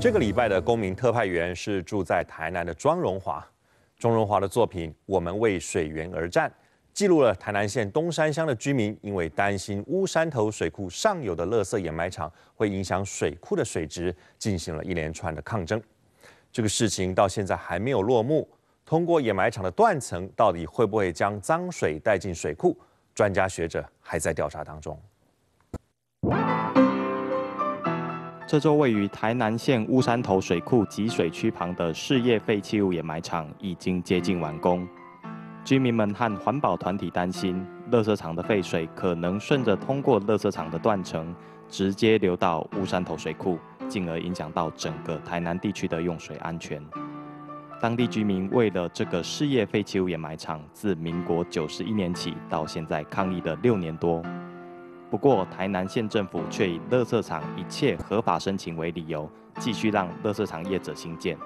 这个礼拜的公民特派员是住在台南的庄荣华。庄荣华的作品《我们为水源而战》，记录了台南县东山乡的居民因为担心乌山头水库上游的垃圾掩埋场会影响水库的水质，进行了一连串的抗争。这个事情到现在还没有落幕。通过掩埋场的断层，到底会不会将脏水带进水库？专家学者还在调查当中。这座位于台南县乌山头水库集水区旁的事业废弃物掩埋场已经接近完工。居民们和环保团体担心，垃圾场的废水可能顺着通过垃圾场的断层，直接流到乌山头水库，进而影响到整个台南地区的用水安全。当地居民为了这个事业废弃物掩埋场，自民国九十一年起到现在抗议的六年多。不过，台南县政府却以垃圾场一切合法申请为理由，继续让垃圾场业者兴建。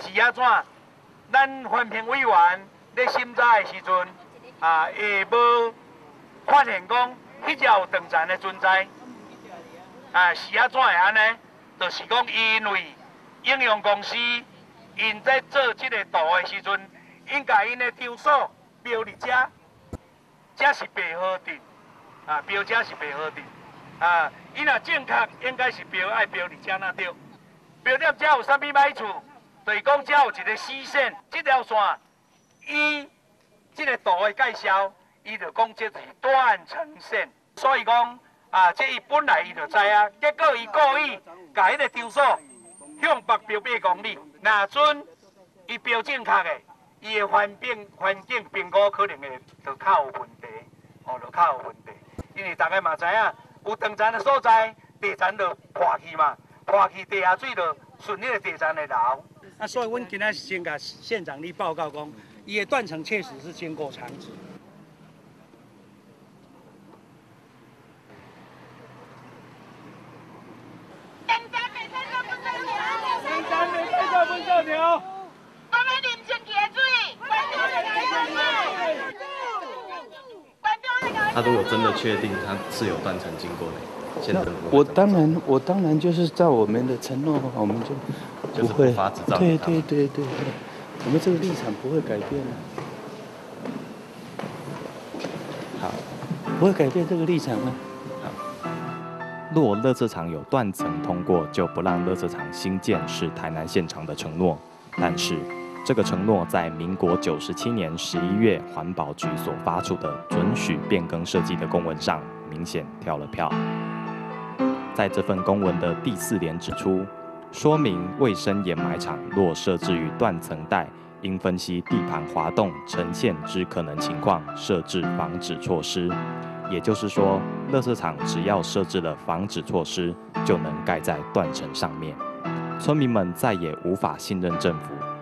是啊怎？咱环评委员在审查的时阵，啊，会无发现讲迄只有断层的存在？啊，是啊怎会安尼？就是讲因为应用公司。因在做这个图的时阵，应该因的场所标伫遮，这是白好定，啊，标这是白好定，啊，伊若正确应该是标爱标伫遮那对，标点遮有啥物歹处？就是讲遮有一个虚线，这条线，伊这个图的介绍，伊就讲这是断层线，所以讲啊，这伊本来伊就知啊，结果伊故意甲迄个场所。向北标八公里，那阵伊标正确的，伊的环境环境评估可能会就较有问题，哦，就较有问题。因为大家嘛知影，有断层的所在，地层就破去嘛，破去地下水就顺迄个地层来流。啊，所以阮今仔先甲县长你报告讲，伊的断层确实是经过长治。他如果真的确定他是有断层经过的，现在我当然我当然就是照我们的承诺，我们就不会发执照。对对对对对，我们这个立场不会改变的。好，不会改变这个立场啊。好，若垃圾场有断层通过，就不让垃圾场新建，是台南现场的承诺，但是。这个承诺在民国九十七年十一月环保局所发出的准许变更设计的公文上明显跳了票。在这份公文的第四点指出，说明卫生掩埋场若设置于断层带，应分析地盘滑动呈现之可能情况，设置防止措施。也就是说，垃圾场只要设置了防止措施，就能盖在断层上面，村民们再也无法信任政府。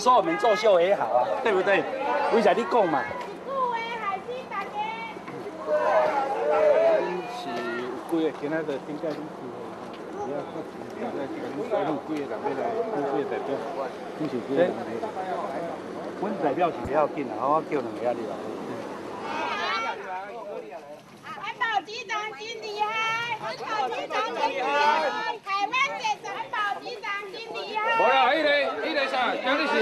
说我们作秀也好啊，对不对？为啥你讲嘛？是贵的，今仔就顶价你贵的，不要客气，现在你买那贵的人要来，贵的代表，你是贵的。阮代表是比较紧的，我叫两个阿弟来。环保局长真厉害，环保局长真厉害，台湾县环保局长真厉害。无啦，迄个，迄个啥，今日是，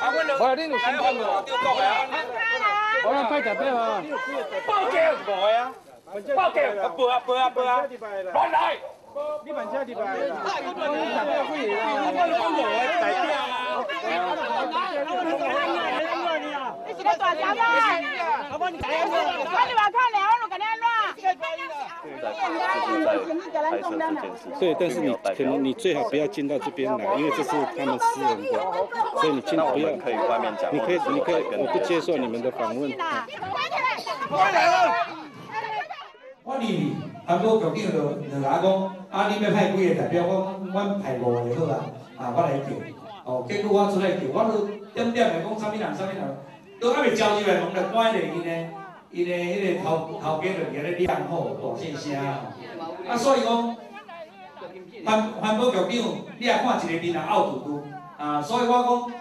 无啦，恁有新闻无？无啦，快点报啊！报警！报警！报啊报啊报啊！乱来！你问车伫边？我问你代表会员啊！我问我的代表啊！你是咧大声吗？我你话看了，我就跟你乱。对，但是你可能你最好不要进到这边来，因为这是他们私人的，所以你进不要。可以外面讲。你可以，你可以，我不接受你们的访问。我哩韩国局长就就甲我讲，啊，你要派几个代表？我阮派五个就好啊，啊，我来叫。哦，结果我出来叫，我都点点来讲，啥物人啥物人，都还未招入来，门就关咧，因咧，因咧，迄个头头家就伫咧亮好大声声啊，所以讲，环环保局长，你也看一个面人拗嘟嘟，啊，所以我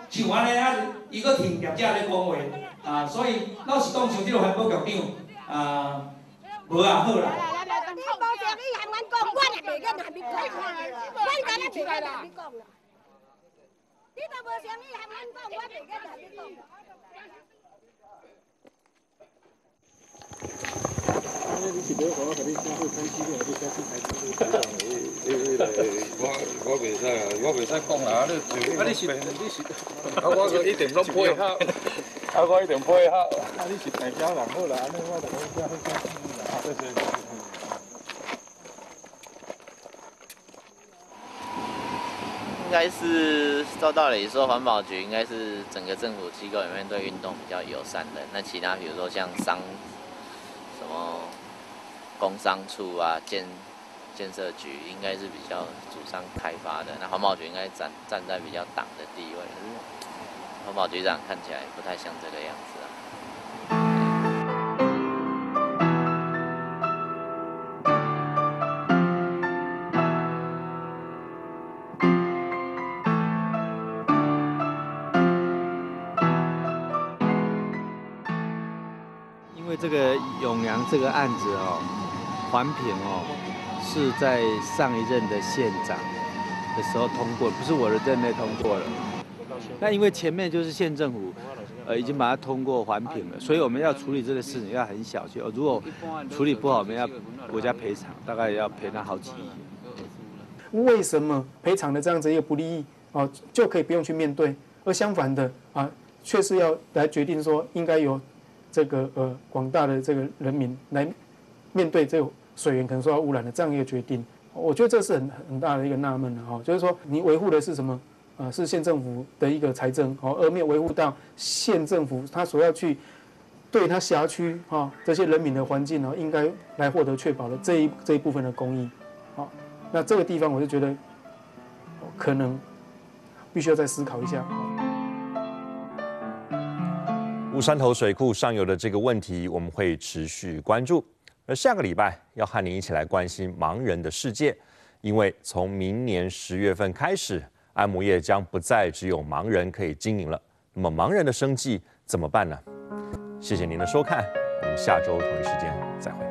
讲，像安尼啊，伊搁听业者咧讲话，啊，所以老实讲，像即个环保局长，啊。无啊，好啦。你无像你喊阮讲，我也袂跟下面讲。阮敢若袂跟下面讲啦。你都无像你喊阮讲，我袂跟下面讲。你是要我甲你讲，会看资料，你先去睇资料。你你来，我我袂使啊，我袂使讲啦。你就啊，你是你是，啊，我个一定拢配合，啊，我一定配合。啊，你是大家人好啦，安尼我就好加好加。对对对，应该是照道理说，环保局应该是整个政府机构里面对运动比较友善的。那其他比如说像商哦工商处啊、建建设局，应该是比较主张开发的。那环保局应该站站在比较党的地位，环保局长看起来不太像这个样子啊。这个永阳这个案子哦，环评哦，是在上一任的县长的时候通过，不是我的任内通过了。那因为前面就是县政府，呃，已经把它通过环评了，所以我们要处理这个事情要很小心。如果处理不好，我们要国家赔偿，大概要赔他好几亿。为什么赔偿的这样子一个不利益哦，就可以不用去面对？而相反的啊，却是要来决定说应该有。这个呃广大的这个人民来面对这个水源可能受到污染的这样一个决定，我觉得这是很很大的一个纳闷了哈，就是说你维护的是什么啊？是县政府的一个财政哦，而没有维护到县政府他所要去对他辖区哈这些人民的环境呢，应该来获得确保的这一这一部分的公益，好，那这个地方我就觉得可能必须要再思考一下。山头水库上游的这个问题，我们会持续关注。而下个礼拜要和您一起来关心盲人的世界，因为从明年十月份开始，按摩业将不再只有盲人可以经营了。那么盲人的生计怎么办呢？谢谢您的收看，我们下周同一时间再会。